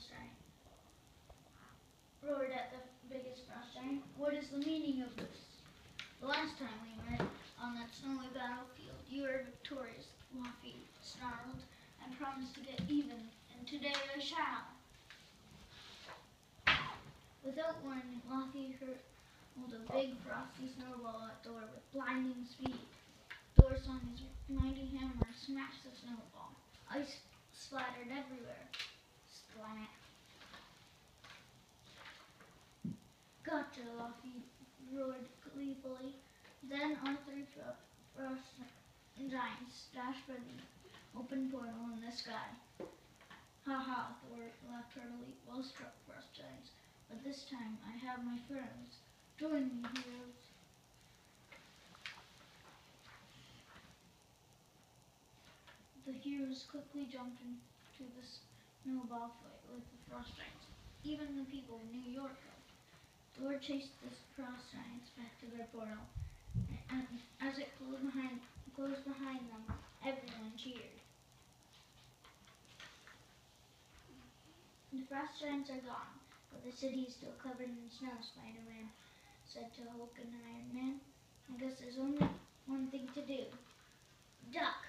Frankenstein? Roared at the biggest frost giant, What is the meaning of this? The last time we met on that snowy battlefield, you were victorious, Laufey snarled, and promised to get even, and today I shall. Without warning, Laufey hurled a big frosty snowball at Thor with blinding speed. Thor swung his mighty hammer smashed the snowball. Ice splattered everywhere. Gotcha, Laufey roared gleefully. Then all three frost giants dashed for the open portal in the sky. Ha ha, Thor laughed heartily. Well struck, frost giants. But this time I have my friends. Join me, heroes. The heroes quickly jumped into the snowball fight with the frost giants. Even the people of New York helped. Lord chased the frost giants back to their portal, and as it closed behind, closed behind them, everyone cheered. The frost giants are gone, but the city is still covered in snow, Spider-Man said to Hulk and Iron Man. I guess there's only one thing to do. Duck!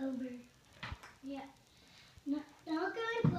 Over. Yeah. Đó, đó cái